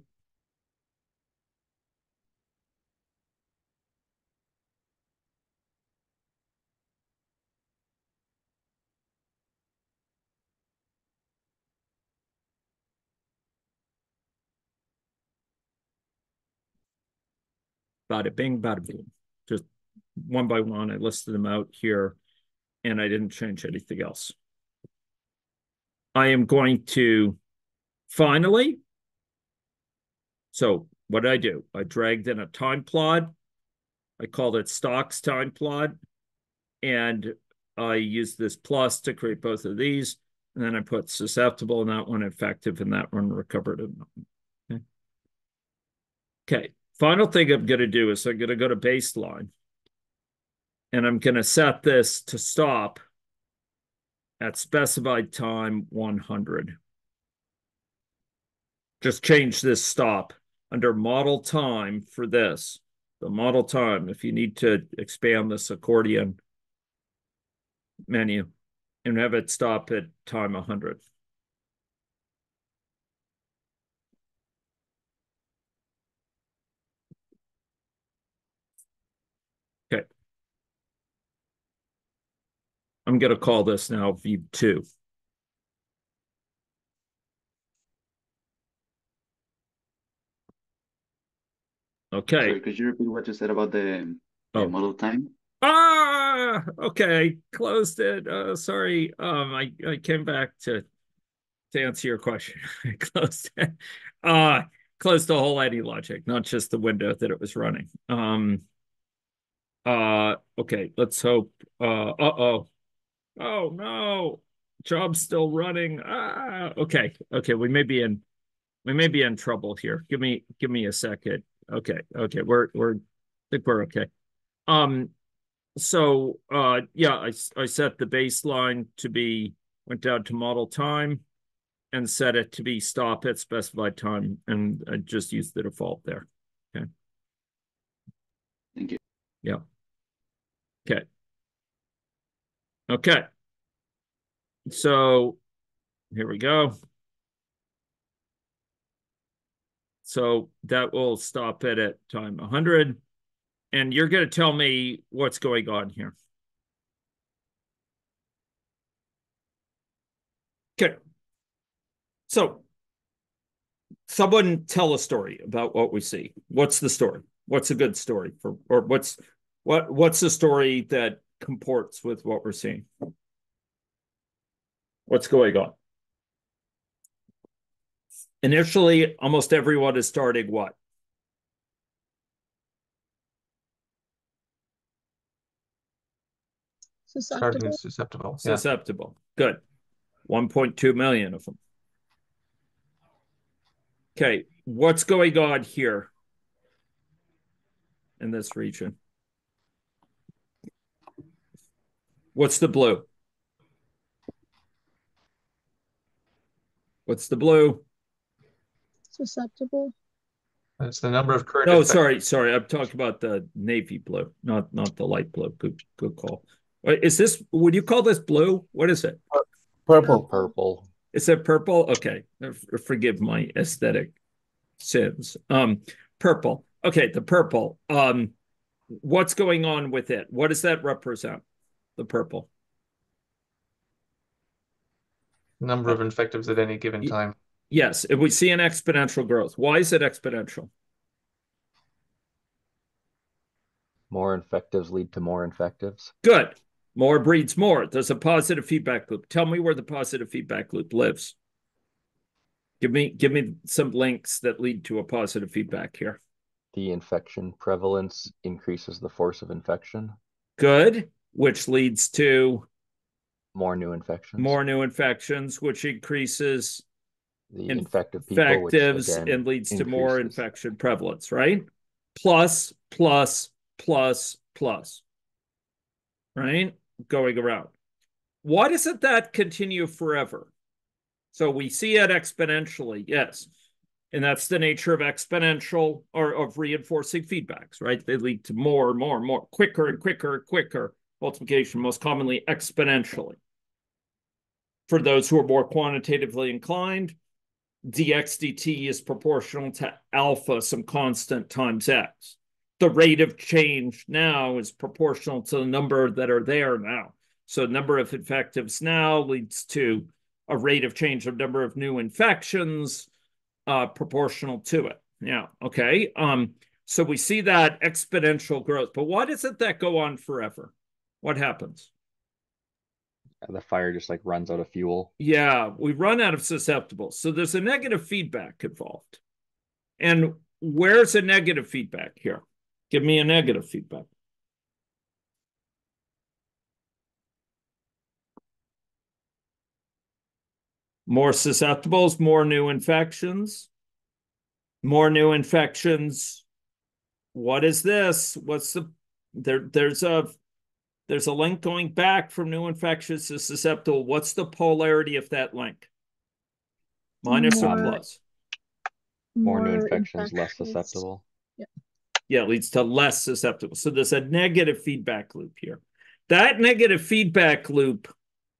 Bada bing, bada boom. Just one by one, I listed them out here and I didn't change anything else. I am going to finally, so what did I do? I dragged in a time plot. I called it stocks time plot. And I used this plus to create both of these. And then I put susceptible in that one, effective in that one, recovered in that one. Okay. Okay. Final thing I'm going to do is I'm going to go to baseline. And I'm going to set this to stop at specified time 100. Just change this stop under model time for this. The model time, if you need to expand this accordion menu and have it stop at time 100. Okay. I'm going to call this now view two. Okay. Sorry, could you repeat what you said about the, the Oh. model time? Ah, okay, closed it. Uh, sorry. Um, I, I came back to to answer your question. I closed it. Uh, closed the whole ID AnyLogic, not just the window that it was running. Um, uh, okay, let's hope. Uh, uh-oh. Oh no, job's still running. Ah, okay, okay, we may be in we may be in trouble here. Give me give me a second. Okay, okay, we're we're I think we're okay. Um, so uh yeah I, I set the baseline to be went down to model time and set it to be stop at specified time and I just used the default there okay Thank you. yeah okay okay so here we go so that will stop it at time 100 and you're going to tell me what's going on here. Okay. So, someone tell a story about what we see. What's the story? What's a good story for, or what's what what's the story that comports with what we're seeing? What's going on? Initially, almost everyone is starting what? Susceptible. susceptible. Yeah. susceptible. Good. 1.2 million of them. Okay, what's going on here in this region? What's the blue? What's the blue? Susceptible. That's the number of current. No, effect- sorry, sorry. I'm talking about the navy blue, not not the light blue. Good, good call. Wait, Is this? Would you call this blue? What is it? Purple. Purple. Is it purple? Okay. Forgive my aesthetic sins. Um, purple. Okay, the purple. Um, what's going on with it? What does that represent? The purple. Number of infectives at any given time. Yes, if we see an exponential growth. Why is it exponential? More infectives lead to more infectives. Good. More breeds more. There's a positive feedback loop. Tell me where the positive feedback loop lives. Give me give me some links that lead to a positive feedback here. The infection prevalence increases the force of infection. Good, which leads to More new infections. more new infections, which increases the infective people, infectives again and leads to more infection prevalence, right? Plus, plus, plus, plus. Right? going around. Why doesn't that continue forever? So we see it exponentially, yes. And that's the nature of exponential or of reinforcing feedbacks, right? They lead to more and more and more, quicker and quicker and quicker multiplication, most commonly exponentially. For those who are more quantitatively inclined, dx dt is proportional to alpha, some constant times x. The rate of change now is proportional to the number that are there now. So number of infectives now leads to a rate of change of number of new infections uh, proportional to it. Yeah, okay. Um, so we see that exponential growth, but why doesn't that go on forever? What happens? The fire just like runs out of fuel. Yeah, we run out of susceptibles. So there's a negative feedback involved. And where's a negative feedback here? Give me a negative feedback. More susceptibles, more new infections. More new infections. What is this? What's the there there's a there's a link going back from new infectious to susceptible. What's the polarity of that link? Minus or plus? More new infections, less infections. susceptible. Yeah, it leads to less susceptible. So there's a negative feedback loop here. That negative feedback loop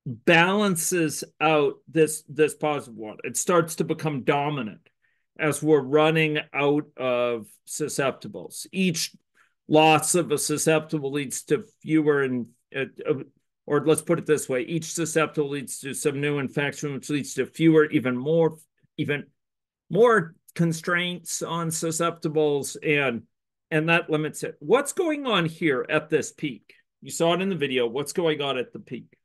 balances out this this positive one. It starts to become dominant as we're running out of susceptibles. Each loss of a susceptible leads to fewer and uh, uh, or let's put it this way each susceptible leads to some new infection which leads to fewer even more even more constraints on susceptibles and and that limits it. What's going on here at this peak? You saw it in the video. What's going on at the peak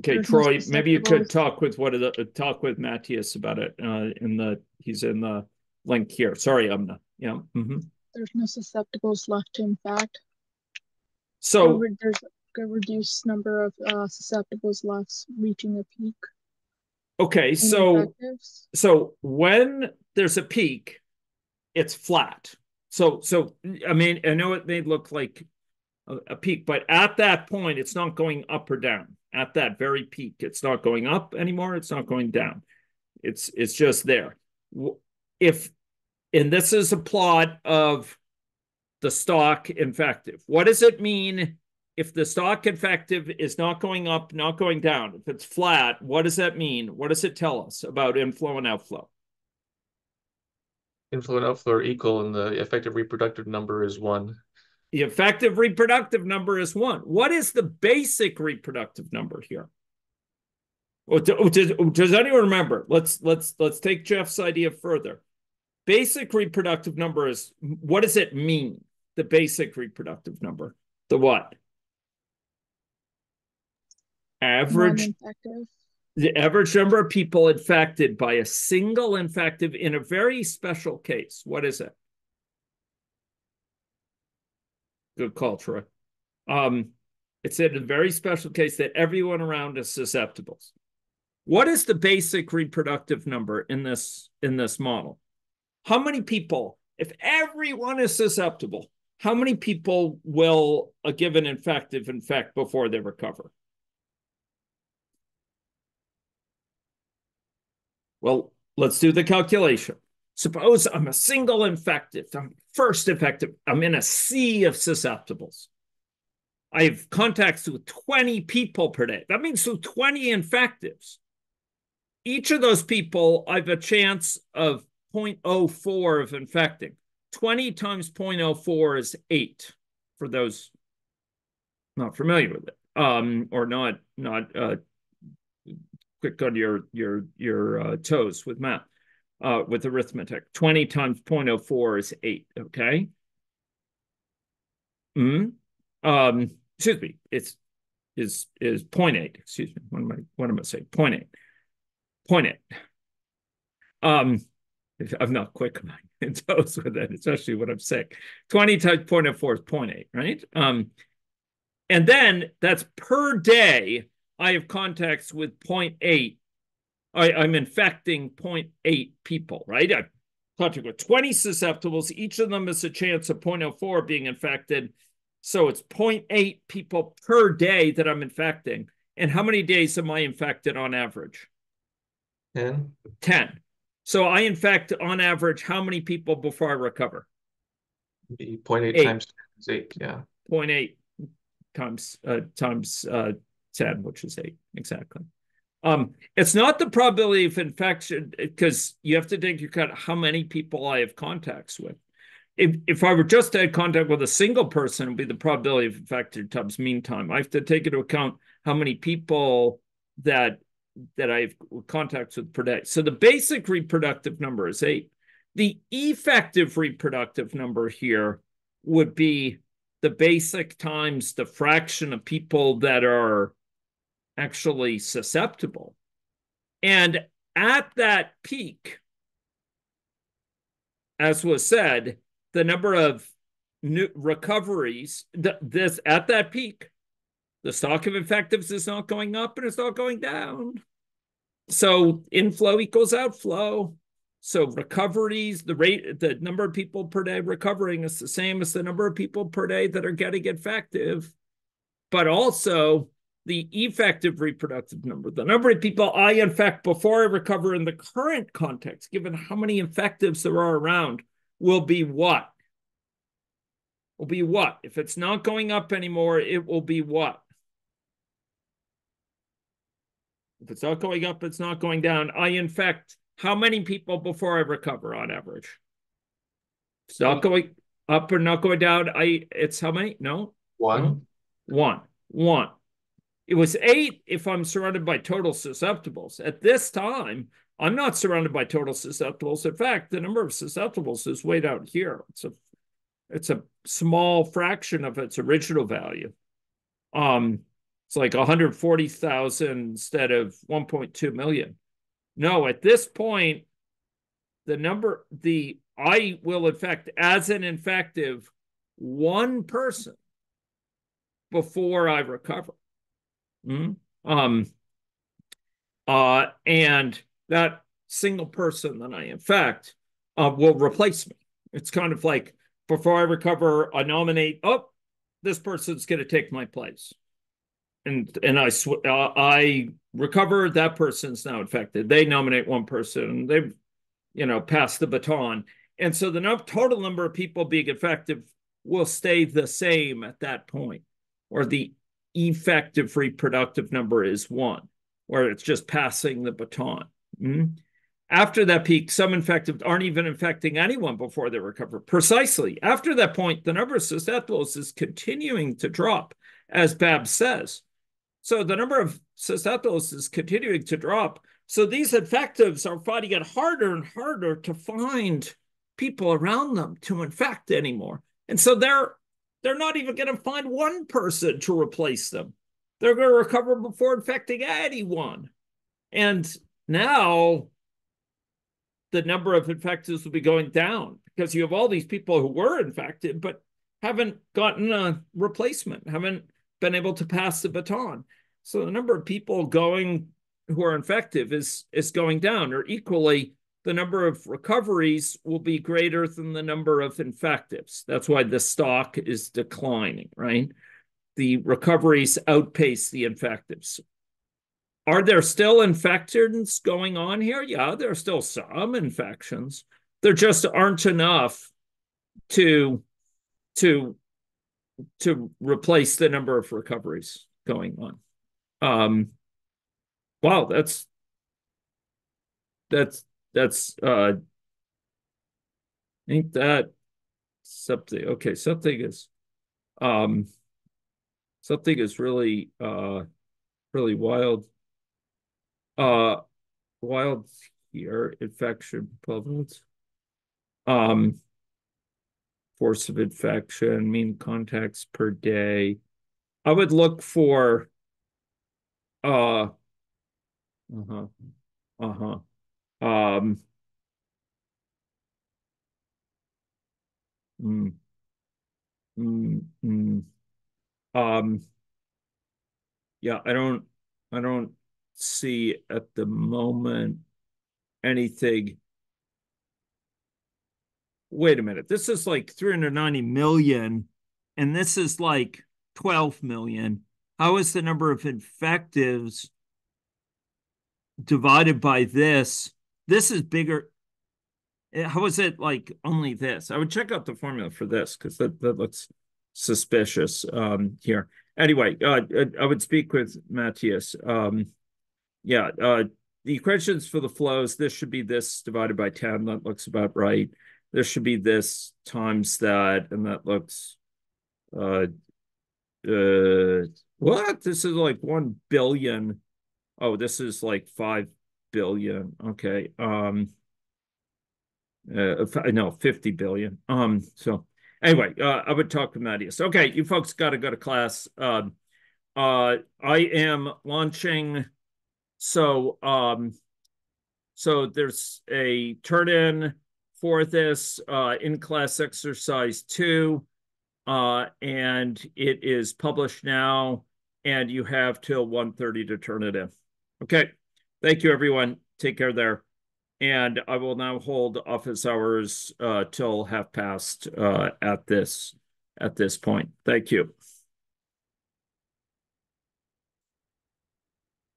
okay troy maybe you could talk with what the talk with matthias about it uh in the he's in the link here sorry amna yeah mhm. There's no susceptibles left to infect. so There's a reduced number of uh, susceptibles left reaching a peak. okay in so infectives. so when there's a peak it's flat so so i mean i know it may look like a, peak but at that point it's not going up or down. At that very peak it's not going up anymore it's not going down. It's it's just there. If and this is a plot of the stock infective what does it mean if the stock infective is not going up not going down? If it's flat what does that mean? What does it tell us about inflow and outflow? Inflow and outflow are equal and the effective reproductive number is one. The effective reproductive number is one. What is the basic reproductive number here? Oh, do- or does, oh, does anyone remember? Let's let's let's take Jeff's idea further. Basic reproductive number is what does it mean? The basic reproductive number. The what? Average the average number of people infected by a single infective in a very special case. What is it? Good call, Troy. Um, it's in a very special case that everyone around is susceptible. What is the basic reproductive number in this in this model? How many people, if everyone is susceptible, how many people will a given infective infect before they recover? Well, let's do the calculation. Suppose I'm a single infective, I'm first infective, I'm in a sea of susceptibles. I have contacts with 20 people per day. That means with 20 infectives. Each of those people, I have a chance of 0.04 of infecting. 20 times 0.04 is 8 for those not familiar with it um, or not not uh, quick on your your your uh, toes with math, uh, with arithmetic. Twenty times 0.04 is eight. Okay. Hmm. Um. Excuse me. It's is is 0.8. Excuse me. What am I? What am I saying? 0.8. 0.8. Um. I'm not quick toes with it, especially what I'm saying. 20 times 0.04 is 0.8, right? Um. And then that's per day. I have contacts with 0.8. I, I'm infecting 0.8 people, right? I contact with 20 susceptibles. Each of them has a chance of 0.04 being infected. So it's 0.8 people per day that I'm infecting. And how many days am I infected on average? And 10. So I infect on average how many people before I recover? the 0.8 Eight. times is eight, yeah. 0.8 times uh, times uh, 10, which is 8, exactly. Um, it's not the probability of infection because you have to take into account how many people I have contacts with. If if I were just to have contact with a single person, it would be the probability of infection times mean time. I have to take into account how many people that that I have contacts with per day. So the basic reproductive number is eight. The effective reproductive number here would be the basic times the fraction of people that are actually susceptible. And at that peak, as was said, the number of new recoveries, th- this at that peak, the stock of infectives is not going up and it's not going down. So inflow equals outflow. So recoveries, the rate, the number of people per day recovering is the same as the number of people per day that are getting infective. But also the effective reproductive number, the number of people I infect before I recover in the current context, given how many infectives there are around, will be what? Will be what? If it's not going up anymore, it will be what? If it's not going up, it's not going down. I infect how many people before I recover on average? It's not going up or not going down. I it's how many? No, One, one, one. It was eight if I'm surrounded by total susceptibles. At this time, I'm not surrounded by total susceptibles. In fact, the number of susceptibles is way down here. It's a it's a small fraction of its original value. Um, it's like 140,000 instead of 1.2 million. No, at this point, the number, the I will infect as an infective one person before I recover. Mm? Um, uh, and that single person that I infect uh, will replace me. It's kind of like before I recover, I nominate, oh, this person's going to take my place. And and I sw- uh, I recover. That person's now infected. They nominate one person. They've, you know, passed the baton. And so the total number of people being infected will stay the same at that point, or the effective reproductive number is one, where it's just passing the baton. Mm? After that peak, some infected aren't even infecting anyone before they recover. Precisely. After that point, the number of susceptibles is continuing to drop, as Bab says. So the number of susceptibles is continuing to drop. So these infectives are finding it harder and harder to find people around them to infect anymore. And so they're they're not even going to find one person to replace them. They're going to recover before infecting anyone. And now the number of infectives will be going down because you have all these people who were infected but haven't gotten a replacement, haven't been able to pass the baton. So the number of people going who are infective is is going down, or equally, the number of recoveries will be greater than the number of infectives. That's why the stock is declining, right? The recoveries outpace the infectives. Are there still infections going on here? Yeah, there are still some infections. There just aren't enough to to to replace the number of recoveries going on. Um, wow, that's that's that's uh ain't that something okay something is um something is really uh really wild uh wild here infection prevalence um force of infection mean contacts per day. I would look for uh uh-huh uh-huh um mm, mm, mm, um yeah i don't i don't see at the moment anything wait a minute, this is like three hundred ninety million, and this is like twelve million. How is the number of infectives divided by this? This is bigger. Eh, How is it like only this? I would check out the formula for this because that, that looks suspicious um here. Anyway, uh, uh, I would speak with Matthias. Um, yeah, uh, the equations for the flows, this should be this divided by 10. That looks about right. This should be this times that, and that looks, uh, uh, what? This is like 1 billion. Oh, this is like 5 billion. Okay. Um, uh, no, 50 billion. Um, so anyway, uh, I would talk to Matthias. Okay, you folks got to go to class. Um, uh, I am launching. So, um, so there's a turn in for this uh, in class exercise two, uh, and it is published now, and you have till 1.30 to turn it in. Okay, thank you, everyone. Take care there. And I will now hold office hours uh, till half past uh, at this at this point. Thank you.